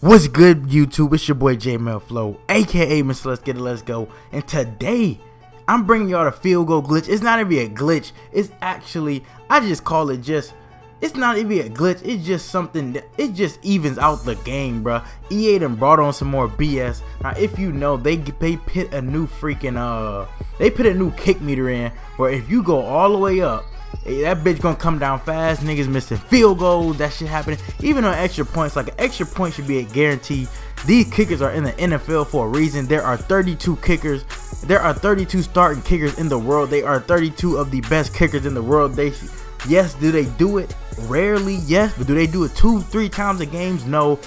What's good, YouTube? It's your boy Jmellflo, aka Mr. Let's Get It, Let's Go. And today, I'm bringing y'all the field goal glitch. It's not even a glitch. It's actually, I just call it just, it's not even a glitch. It's just something that, it just evens out the game, bruh. EA done brought on some more BS. Now, if you know, they they put a new freaking, uh, they put a new kick meter in where if you go all the way up, Hey, that bitch gonna come down fast. Niggas missing field goals. That shit happening. Even on extra points, like an extra point should be a guarantee. These kickers are in the NFL for a reason. There are 32 kickers. There are 32 starting kickers in the world. They are 32 of the best kickers in the world. They, yes, do they do it? Rarely, yes. But do they do it two, three times a games? No.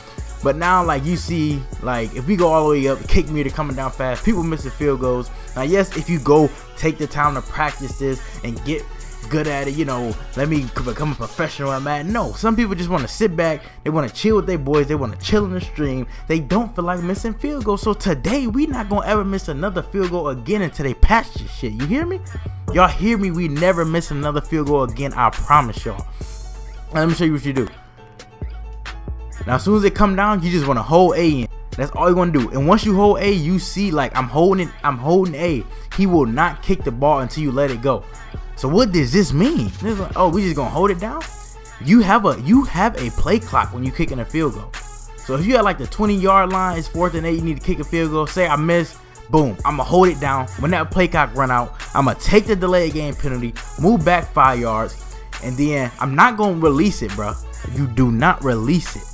But now, like you see, like if we go all the way up, kick meter coming down fast, people missing field goals. Now, yes, if you go take the time to practice this and get good at it, you know, let me become a professional at that. No, some people just want to sit back, they want to chill with their boys, they want to chill in the stream, they don't feel like missing field goals. So today, we not to ever miss another field goal again until they patch this shit. You hear me? Y'all hear me? We never miss another field goal again, I promise y'all. Let me show you what you do. Now, as soon as it come down, you just want to hold A in. That's all you're gonna do. And once you hold A, you see like I'm holding it, I'm holding A. He will not kick the ball until you let it go. So what does this mean? Like, oh, we just gonna hold it down? You have a you have a play clock when you kicking a field goal. So if you have like the 20 yard line, it's fourth and eight, you need to kick a field goal. Say I miss, boom, I'ma hold it down. When that play clock run out, I'ma take the delay game penalty, move back five yards, and then I'm not gonna release it, bro. You do not release it.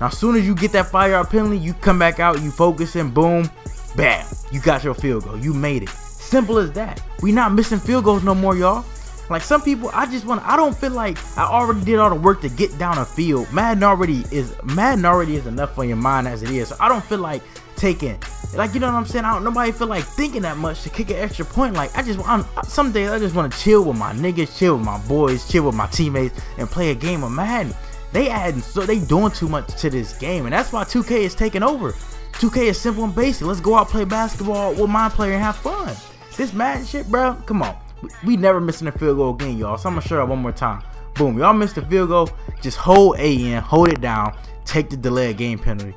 Now, as soon as you get that five yard penalty, you come back out, you focus, and boom, bam, you got your field goal. You made it. Simple as that. We not missing field goals no more, y'all. Like some people, I just want. I don't feel like I already did all the work to get down a field. Madden already is Madden already is enough for your mind as it is. So I don't feel like taking. Like you know what I'm saying? I don't. Nobody feel like thinking that much to kick an extra point. Like I just. I'm, some days I just want to chill with my niggas, chill with my boys, chill with my teammates, and play a game of Madden. They adding so they doing too much to this game, and that's why 2K is taking over. 2K is simple and basic. Let's go out play basketball with my player and have fun. This Madden shit, bro, come on. We never missing a field goal again, y'all. So I'm gonna show you one more time. Boom, y'all missed the field goal. Just hold A in, hold it down, take the delay game penalty.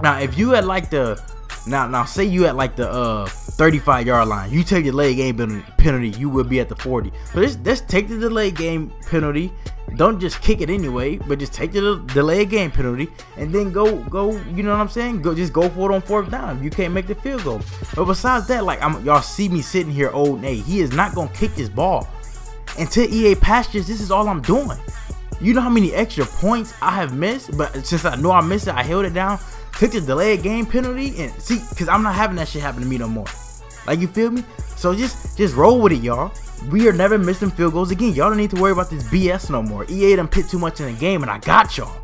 Now, if you had like the now now say you at like the uh 35 yard line, you take the delay game penalty, you will be at the 40. But let's, let's take the delay game penalty don't just kick it anyway, but just take the delay game penalty and then go go. You know what I'm saying? Go just go for it on fourth down. You can't make the field goal. But besides that, like I'm y'all see me sitting here, old Nate. He is not gonna kick this ball until EA pastures. This is all I'm doing. You know how many extra points I have missed, but since I know I missed it, I held it down, took the delayed game penalty, and see, cause I'm not having that shit happen to me no more. Like you feel me? So just just roll with it, y'all. We are never missing field goals again. Y'all don't need to worry about this BS no more. EA done put too much in the game, and I got y'all.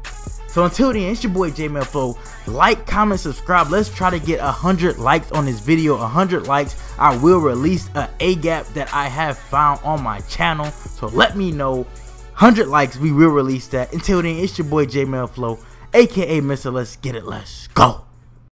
So until then, it's your boy J Flow. Like, comment, subscribe. Let's try to get a hundred likes on this video. A hundred likes, I will release a A gap that I have found on my channel. So let me know. Hundred likes, we will release that. Until then, it's your boy J Flow, aka Mr. Let's Get It, Let's Go.